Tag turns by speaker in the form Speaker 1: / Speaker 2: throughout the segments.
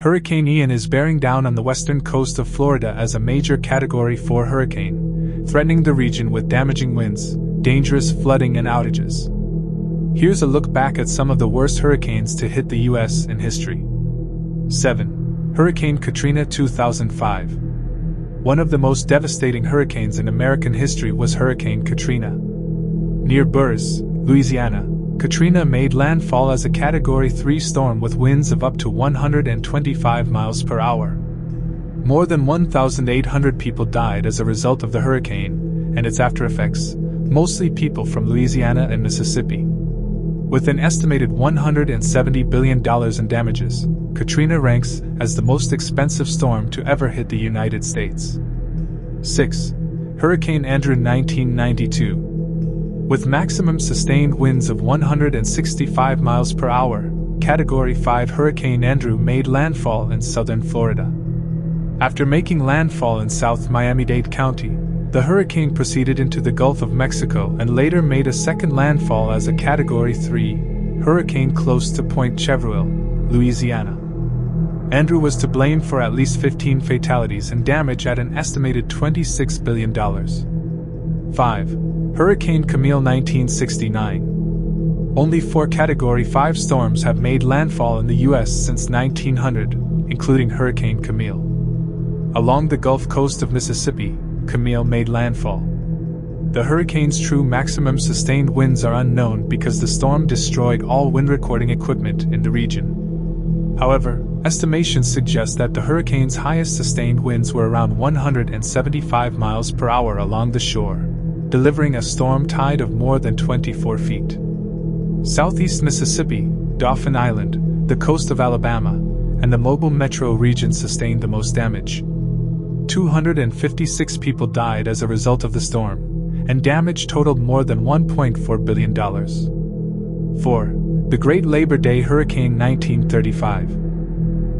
Speaker 1: Hurricane Ian is bearing down on the western coast of Florida as a major Category 4 hurricane, threatening the region with damaging winds, dangerous flooding, and outages. Here's a look back at some of the worst hurricanes to hit the U.S. in history. 7. Hurricane Katrina 2005. One of the most devastating hurricanes in American history was Hurricane Katrina. Near Buras, Louisiana, Katrina made landfall as a Category 3 storm with winds of up to 125 miles per hour. More than 1,800 people died as a result of the hurricane and its aftereffects, mostly people from Louisiana and Mississippi. With an estimated $170 billion in damages, Katrina ranks as the most expensive storm to ever hit the United States. 6. Hurricane Andrew 1992 with maximum sustained winds of 165 miles per hour, Category 5 Hurricane Andrew made landfall in southern Florida. After making landfall in South Miami Dade County, the hurricane proceeded into the Gulf of Mexico and later made a second landfall as a Category 3 hurricane close to Point Chevreuil, Louisiana. Andrew was to blame for at least 15 fatalities and damage at an estimated $26 billion. 5. Hurricane Camille 1969. Only four Category 5 storms have made landfall in the U.S. since 1900, including Hurricane Camille. Along the Gulf Coast of Mississippi, Camille made landfall. The hurricane's true maximum sustained winds are unknown because the storm destroyed all wind recording equipment in the region. However, estimations suggest that the hurricane's highest sustained winds were around 175 miles per hour along the shore delivering a storm tide of more than 24 feet. Southeast Mississippi, Dauphin Island, the coast of Alabama, and the Mobile metro region sustained the most damage. 256 people died as a result of the storm, and damage totaled more than $1.4 billion. 4. The Great Labor Day Hurricane 1935.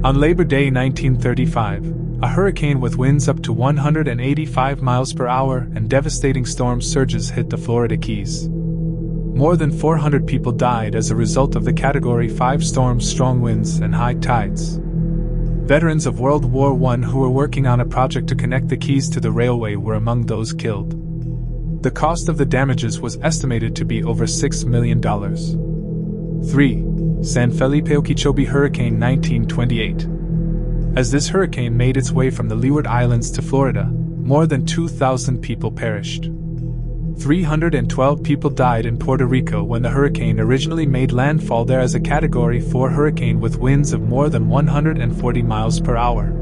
Speaker 1: On Labor Day 1935, a hurricane with winds up to 185 miles per hour and devastating storm surges hit the Florida Keys. More than 400 people died as a result of the Category 5 storm's strong winds and high tides. Veterans of World War I who were working on a project to connect the Keys to the railway were among those killed. The cost of the damages was estimated to be over $6 million. 3. San Felipe Okeechobee Hurricane 1928 as this hurricane made its way from the Leeward Islands to Florida, more than 2,000 people perished. 312 people died in Puerto Rico when the hurricane originally made landfall there as a Category 4 hurricane with winds of more than 140 miles per hour.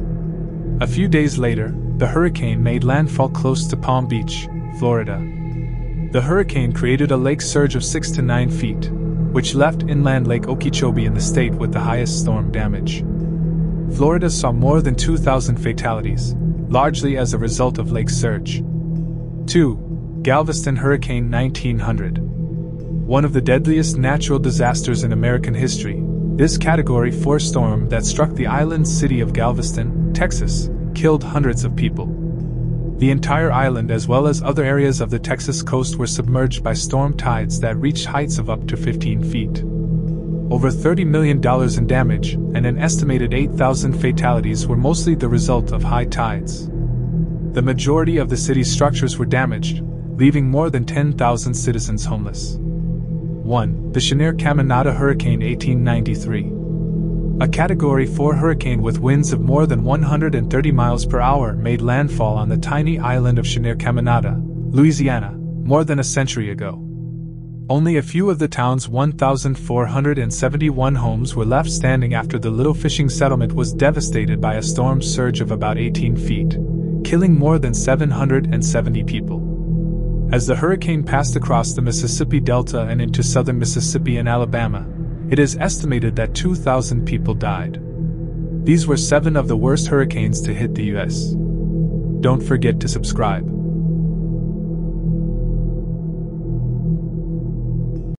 Speaker 1: A few days later, the hurricane made landfall close to Palm Beach, Florida. The hurricane created a lake surge of 6 to 9 feet, which left inland Lake Okeechobee in the state with the highest storm damage. Florida saw more than 2,000 fatalities, largely as a result of lake surge. 2. Galveston Hurricane 1900. One of the deadliest natural disasters in American history, this Category 4 storm that struck the island city of Galveston, Texas, killed hundreds of people. The entire island, as well as other areas of the Texas coast, were submerged by storm tides that reached heights of up to 15 feet over $30 million in damage, and an estimated 8,000 fatalities were mostly the result of high tides. The majority of the city's structures were damaged, leaving more than 10,000 citizens homeless. 1. The Cheniere Caminada Hurricane 1893. A Category 4 hurricane with winds of more than 130 miles per hour made landfall on the tiny island of Cheniere Caminada, Louisiana, more than a century ago. Only a few of the town's 1,471 homes were left standing after the little fishing settlement was devastated by a storm surge of about 18 feet, killing more than 770 people. As the hurricane passed across the Mississippi Delta and into southern Mississippi and Alabama, it is estimated that 2,000 people died. These were seven of the worst hurricanes to hit the U.S. Don't forget to subscribe.